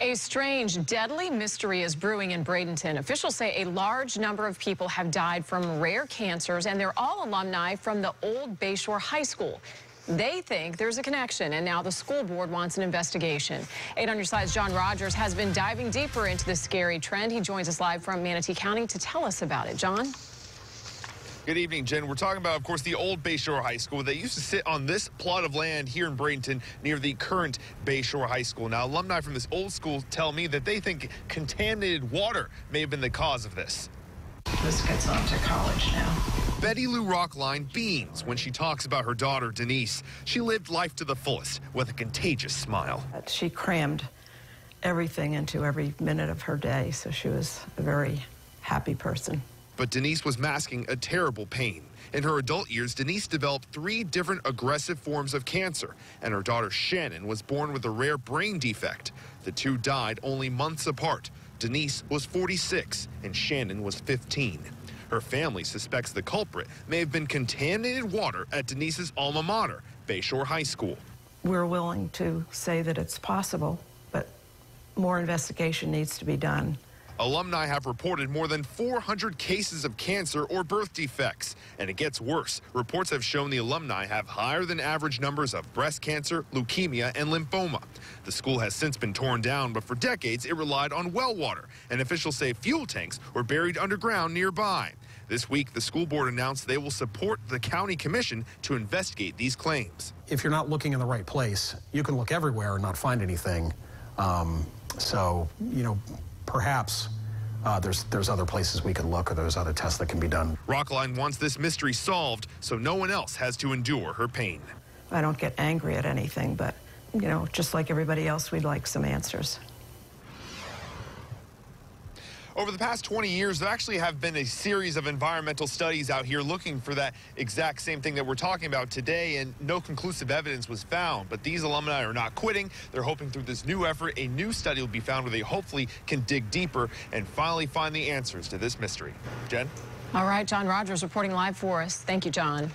A strange, deadly mystery is brewing in Bradenton. Officials say a large number of people have died from rare cancers, and they're all alumni from the old Bayshore High School. They think there's a connection, and now the school board wants an investigation. 8 on your side's John Rogers has been diving deeper into this scary trend. He joins us live from Manatee County to tell us about it. John? Good evening, Jen. We're talking about, of course, the old Bayshore High School. They used to sit on this plot of land here in Bradenton near the current Bayshore High School. Now, alumni from this old school tell me that they think contaminated water may have been the cause of this. This gets on to college now. Betty Lou Rockline beams when she talks about her daughter, Denise. She lived life to the fullest with a contagious smile. She crammed everything into every minute of her day, so she was a very happy person. But Denise was masking a terrible pain. In her adult years, Denise developed three different aggressive forms of cancer, and her daughter Shannon was born with a rare brain defect. The two died only months apart. Denise was 46 and Shannon was 15. Her family suspects the culprit may have been contaminated water at Denise's alma mater, Bayshore High School. We're willing to say that it's possible, but more investigation needs to be done. Alumni have reported more than 400 cases of cancer or birth defects. And it gets worse. Reports have shown the alumni have higher than average numbers of breast cancer, leukemia, and lymphoma. The school has since been torn down, but for decades it relied on well water. And officials say fuel tanks were buried underground nearby. This week, the school board announced they will support the county commission to investigate these claims. If you're not looking in the right place, you can look everywhere and not find anything. Um, so, you know, perhaps uh, there's there's other places we can look or there's other tests that can be done. Rockline wants this mystery solved so no one else has to endure her pain. I don't get angry at anything, but, you know, just like everybody else, we'd like some answers. Over the past 20 years, there actually have been a series of environmental studies out here looking for that exact same thing that we're talking about today, and no conclusive evidence was found. But these alumni are not quitting. They're hoping through this new effort, a new study will be found where they hopefully can dig deeper and finally find the answers to this mystery. Jen? All right, John Rogers reporting live for us. Thank you, John.